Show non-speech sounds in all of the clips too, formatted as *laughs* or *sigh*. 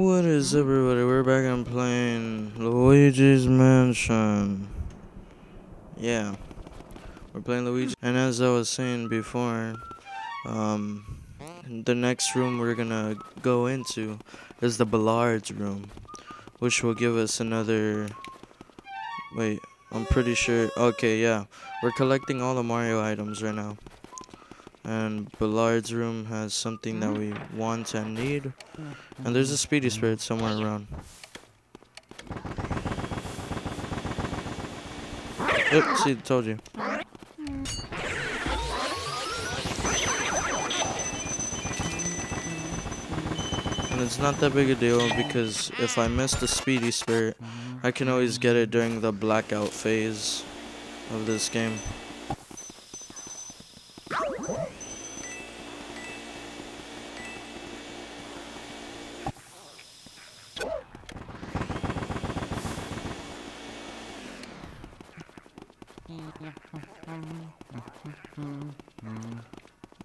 What is everybody? We're back on playing Luigi's Mansion. Yeah, we're playing Luigi. And as I was saying before, um, the next room we're gonna go into is the Ballard's room, which will give us another. Wait, I'm pretty sure. Okay, yeah, we're collecting all the Mario items right now. And Ballard's room has something that we want and need. And there's a speedy spirit somewhere around. Yep, *coughs* see, told you. And it's not that big a deal because if I miss the speedy spirit, I can always get it during the blackout phase of this game.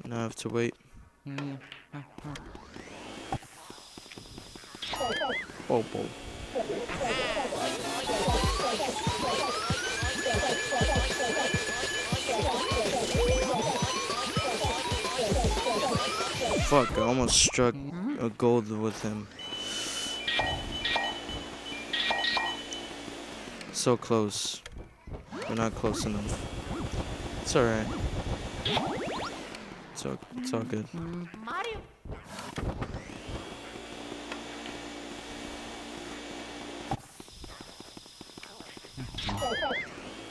Now I have to wait. Oh. Fuck, I almost struck a gold with him. So close. We're not close enough. It's alright. It's all, it's all good.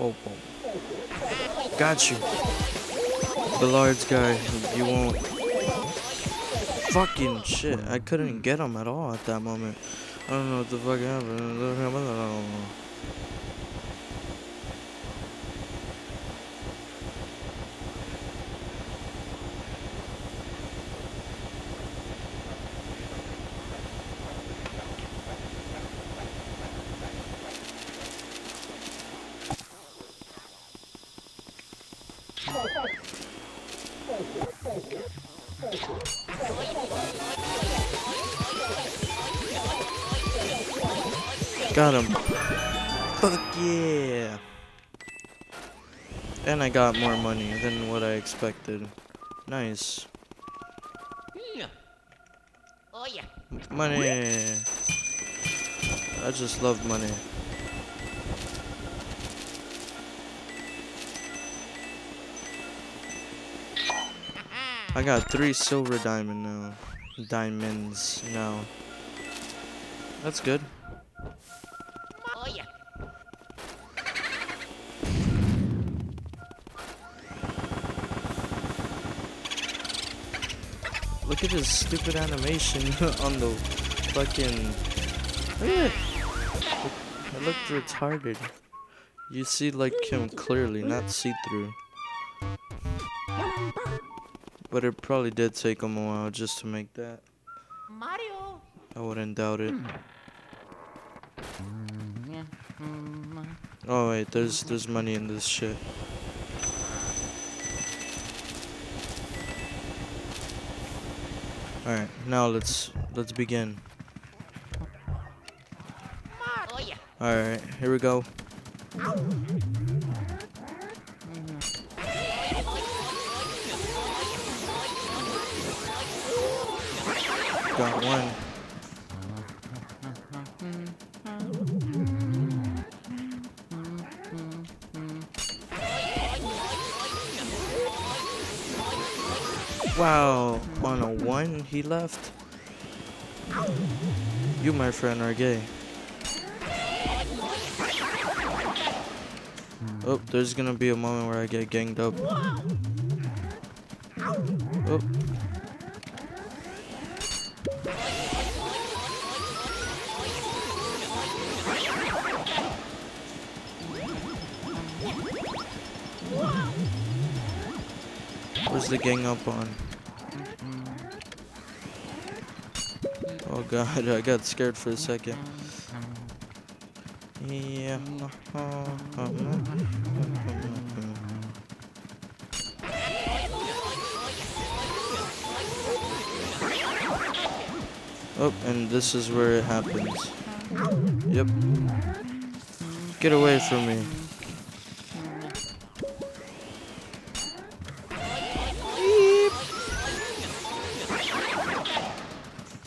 Oh, oh. Got you. Ballard's guy, you won't. Fucking shit. I couldn't get him at all at that moment. I don't know what the fuck happened. Got him. Fuck yeah. And I got more money than what I expected. Nice. Oh yeah. Money. I just love money. I got three silver diamond now. Diamonds now. That's good. Look at this stupid animation *laughs* on the fucking. Look at it. It looked retarded. You see like him clearly, not see through. But it probably did take him a while just to make that. Mario. I wouldn't doubt it. Hmm. Mm, mm, mm, oh wait, there's there's money in this shit. All right, now let's let's begin. All right, here we go. Got one. Wow, on a one he left. You, my friend, are gay. Oh, there's gonna be a moment where I get ganged up. Oh. Where's the gang up on? God, I got scared for a second. Yeah. Oh, and this is where it happens. Yep. Get away from me.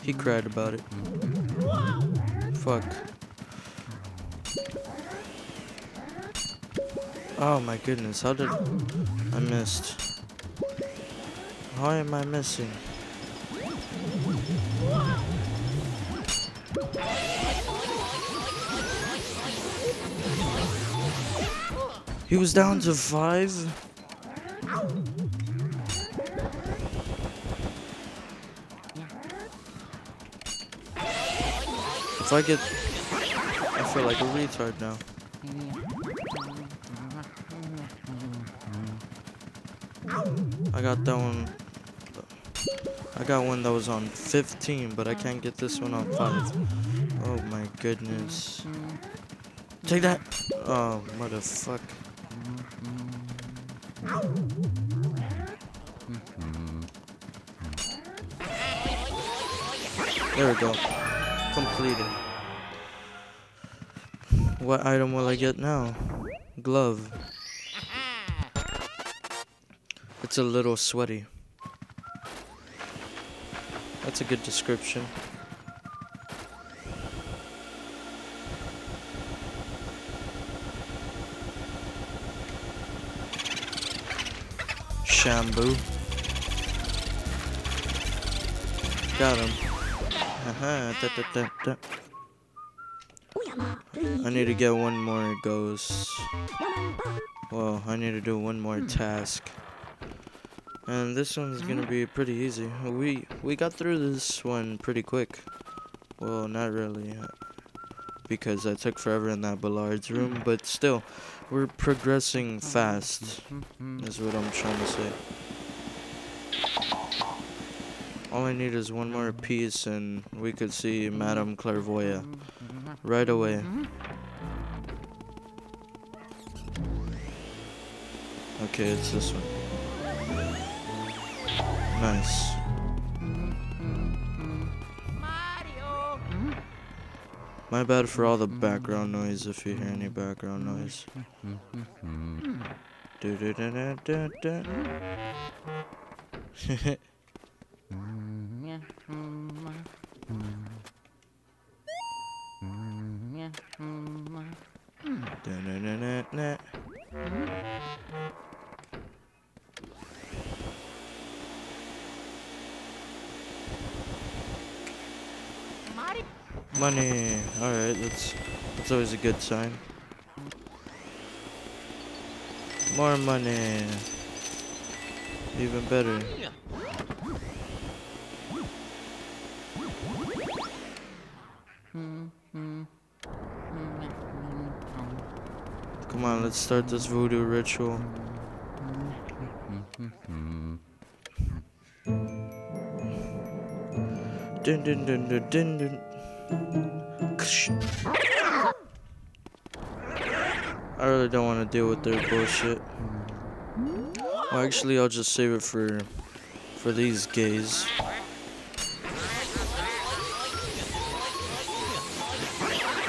He cried about it. Fuck. Oh my goodness, how did I missed? How am I missing? He was down to five? If I get... I feel like a retard now. I got that one... I got one that was on 15, but I can't get this one on 5. Oh my goodness. Take that! Oh, motherfuck. There we go. Completed. What item will I get now? Glove. It's a little sweaty. That's a good description. Shampoo. Got him. Haha, da, da, da, da. I need to get one more ghost. Well, I need to do one more task. And this one's gonna be pretty easy. We we got through this one pretty quick. Well, not really. Uh, because I took forever in that Ballard's room, but still, we're progressing fast, is what I'm trying to say. All I need is one more piece and we could see Madame Clairvoya right away. Okay, it's this one. Nice. Mario. My bad for all the background noise if you hear any background noise. *laughs* *laughs* Money. All right, that's that's always a good sign. More money. Even better. On, let's start this voodoo ritual. Dun dun dun dun dun dun. I really don't want to deal with their bullshit. Well, actually, I'll just save it for for these gays.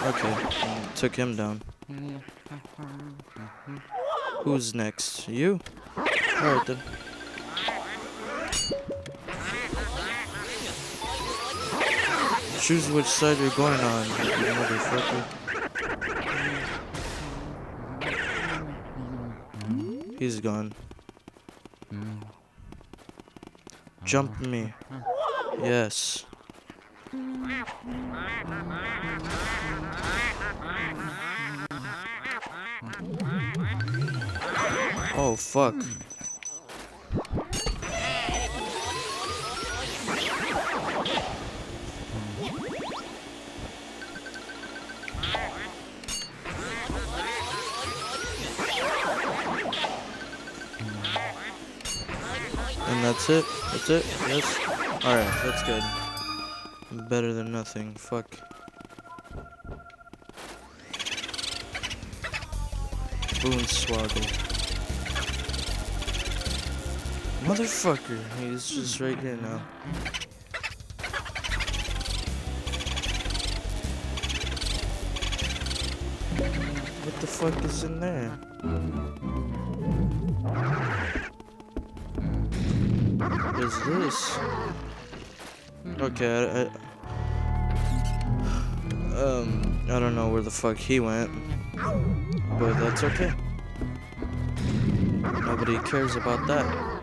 Okay, took him down. Mm-hmm. Who's next? You? Alright then. Choose which side you're going on, you motherfucker. He's gone. Jump me. Yes. Oh fuck. Hmm. And that's it? That's it? Yes? Alright, that's good. Better than nothing. Fuck. Boonswoggle. Motherfucker, he's just right here now. What the fuck is in there? What is this? Okay, I, I, um, I don't know where the fuck he went, but that's okay. Nobody cares about that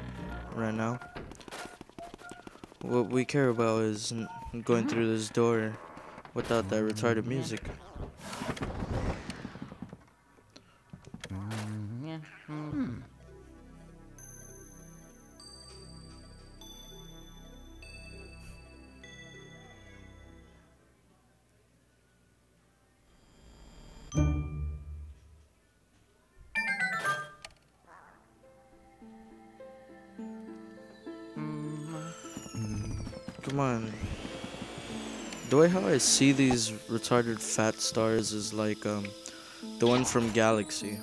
right now. What we care about is going through this door without that retarded music. Mm-hmm. Hmm. Come on. The way how I see these retarded fat stars is like um the one from Galaxy.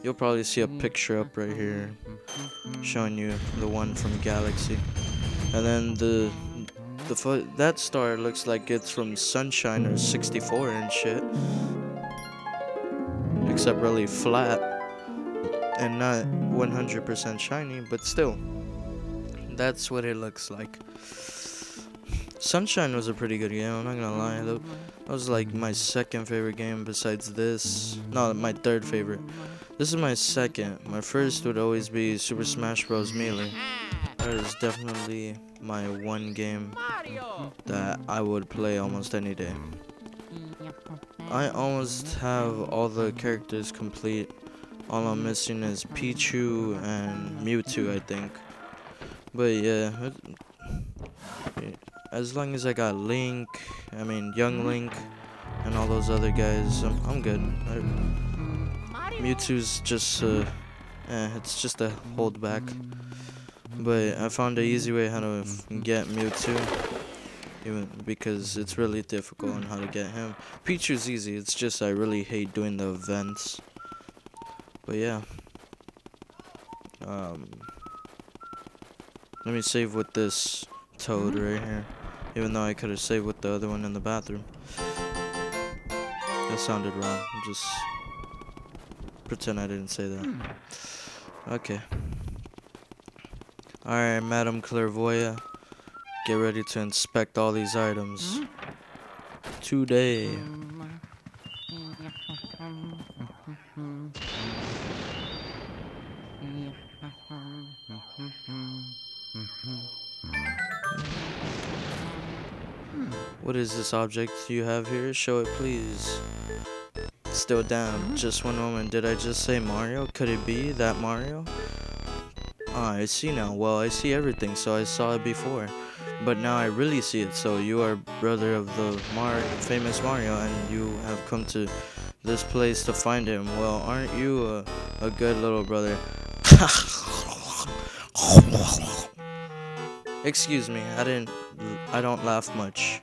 You'll probably see a picture up right here showing you the one from Galaxy. And then the the that star looks like it's from Sunshine or 64 and shit. Except really flat and not 100% shiny, but still. That's what it looks like. Sunshine was a pretty good game, I'm not gonna lie. That was like my second favorite game besides this. No, my third favorite. This is my second. My first would always be Super Smash Bros. Melee. That is definitely my one game that I would play almost any day. I almost have all the characters complete. All I'm missing is Pichu and Mewtwo, I think. But yeah, as long as I got Link, I mean Young Link, and all those other guys, I'm, I'm good. I, Mewtwo's just, uh, eh, it's just a holdback. But I found an easy way how to get Mewtwo. Even because it's really difficult on how to get him. Pichu's easy, it's just I really hate doing the events. But yeah. Um, let me save with this toad right here. Even though I could have saved with the other one in the bathroom. That sounded wrong. Just pretend I didn't say that. Hmm. Okay. Alright, Madame Clairvoya. Get ready to inspect all these items. Hmm. Today. Hmm. Is this object you have here? Show it, please. Still down. Just one moment. Did I just say Mario? Could it be that Mario? Ah, I see now. Well, I see everything, so I saw it before. But now I really see it. So you are brother of the Mar famous Mario, and you have come to this place to find him. Well, aren't you a, a good little brother? *laughs* Excuse me. I didn't. I don't laugh much.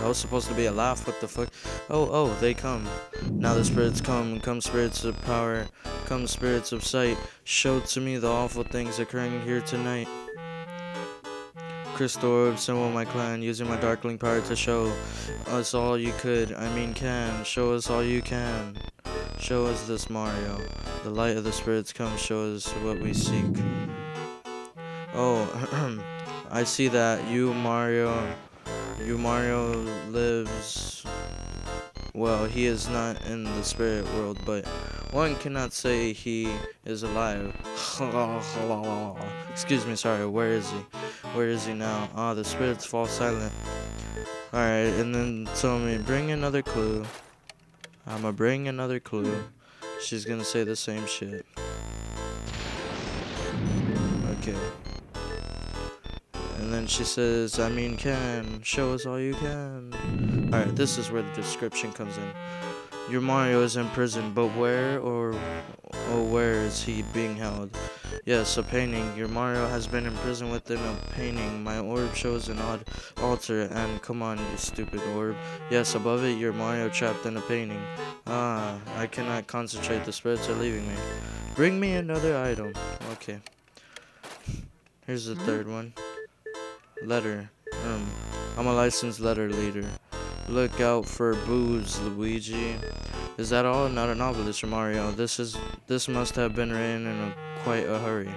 That was supposed to be a laugh. What the fuck? Oh, oh, they come. Now the spirits come. Come, spirits of power. Come, spirits of sight. Show to me the awful things occurring here tonight. Crystal orb, symbol of my clan, using my darkling power to show us all you could. I mean, can. Show us all you can. Show us this, Mario. The light of the spirits come. Show us what we seek. Oh, *clears throat* I see that you, Mario. You, Mario, lives. Well, he is not in the spirit world, but one cannot say he is alive. *laughs* Excuse me, sorry, where is he? Where is he now? Ah, the spirits fall silent. Alright, and then tell me, bring another clue. I'ma bring another clue. She's gonna say the same shit. Okay. And then she says, I mean, can. Show us all you can. Alright, this is where the description comes in. Your Mario is in prison, but where or, or where is he being held? Yes, a painting. Your Mario has been in prison within a painting. My orb shows an odd altar, and come on, you stupid orb. Yes, above it, your Mario trapped in a painting. Ah, I cannot concentrate. The spirits are leaving me. Bring me another item. Okay. Here's the third one. Letter. Um, I'm a licensed letter leader. Look out for boos, Luigi. Is that all? Not a novelist, Mario. This is this must have been written in a, quite a hurry.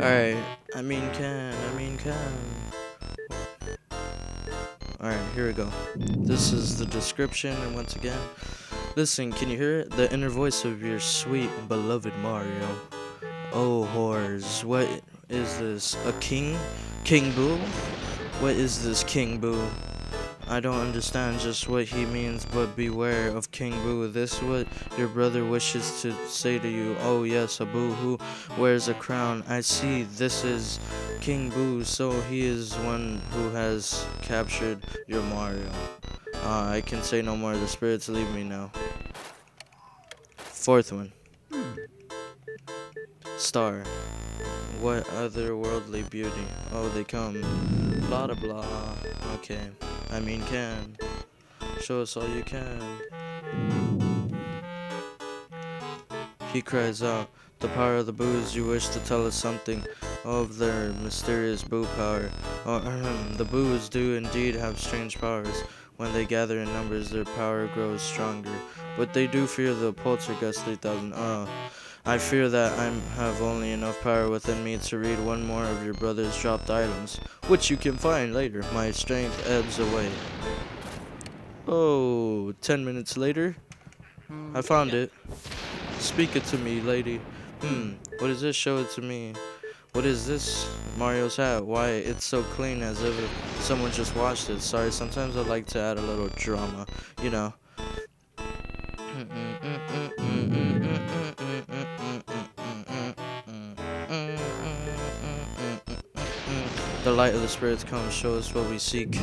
Alright, I mean can, I mean can. Alright, here we go. This is the description, and once again, listen, can you hear it? The inner voice of your sweet, beloved Mario. Oh, whores, what is this? A king? King Boo? What is this, King Boo? I don't understand just what he means, but beware of King Boo. This what your brother wishes to say to you. Oh yes, a Boo who wears a crown. I see this is King Boo, so he is one who has captured your Mario. Uh, I can say no more. The spirits leave me now. Fourth one. Star. What otherworldly beauty? Oh, they come. Blah, blah, blah. Okay. I mean, can. Show us all you can. He cries out. The power of the boos, you wish to tell us something of their mysterious boo power. Oh, the boos do indeed have strange powers. When they gather in numbers, their power grows stronger. But they do fear the Poltergust 3000. Oh, uh, I fear that I have only enough power within me to read one more of your brother's dropped items, which you can find later. My strength ebbs away. Oh, ten minutes later, I found it. Speak it to me, lady. Hmm, what is this? Show it to me. What is this? Mario's hat. Why, it's so clean as if someone just washed it. Sorry, sometimes I like to add a little drama, you know. Light of the spirits comes, show us what we seek.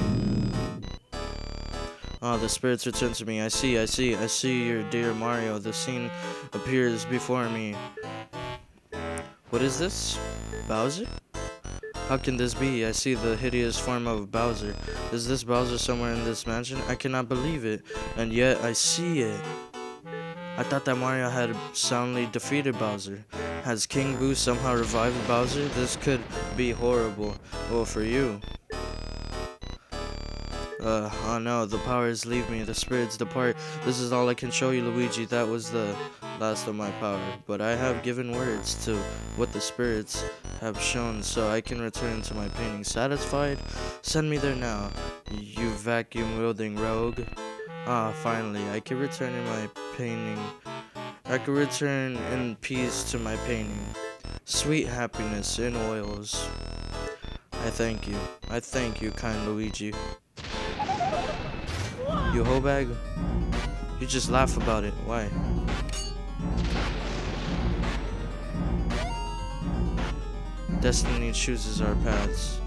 Ah, the spirits return to me. I see, I see, I see your dear Mario. The scene appears before me. What is this? Bowser? How can this be? I see the hideous form of Bowser. Is this Bowser somewhere in this mansion? I cannot believe it. And yet I see it. I thought that Mario had soundly defeated Bowser. Has King Boo somehow revived Bowser? This could be horrible. Well, for you. Uh, oh no, the powers leave me, the spirits depart. This is all I can show you, Luigi. That was the last of my power. But I have given words to what the spirits have shown, so I can return to my painting. Satisfied? Send me there now, you vacuum-wielding rogue. Ah, finally, I can return in my painting. I can return in peace to my painting. Sweet happiness in oils. I thank you. I thank you, kind Luigi. You hoe bag? You just laugh about it. Why? Destiny chooses our paths.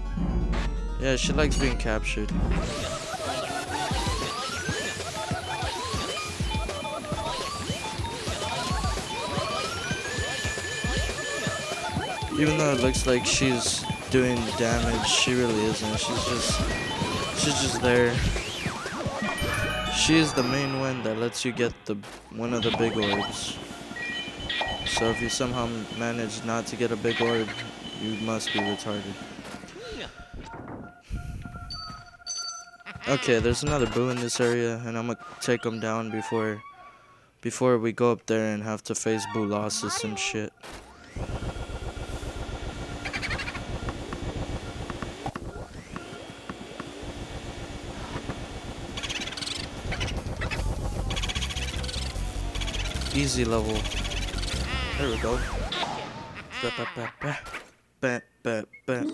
Yeah, she likes being captured. Even though it looks like she's doing damage, she really isn't. She's just she's just there. She is the main one that lets you get the one of the big orbs. So if you somehow manage not to get a big orb, you must be retarded. Okay, there's another boo in this area, and I'm gonna take him down before before we go up there and have to face Boolossus and shit. easy level. There we go. Ba, ba, ba,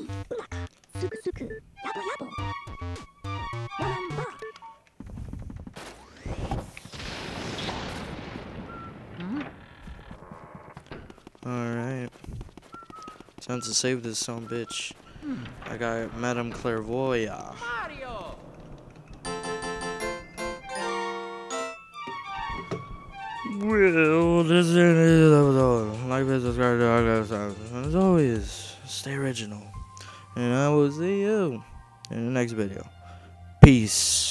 Alright. Time to save this son bitch. I got Madame Clairvoya. Like, this, subscribe to our episode. As always, stay original. And I will see you in the next video. Peace.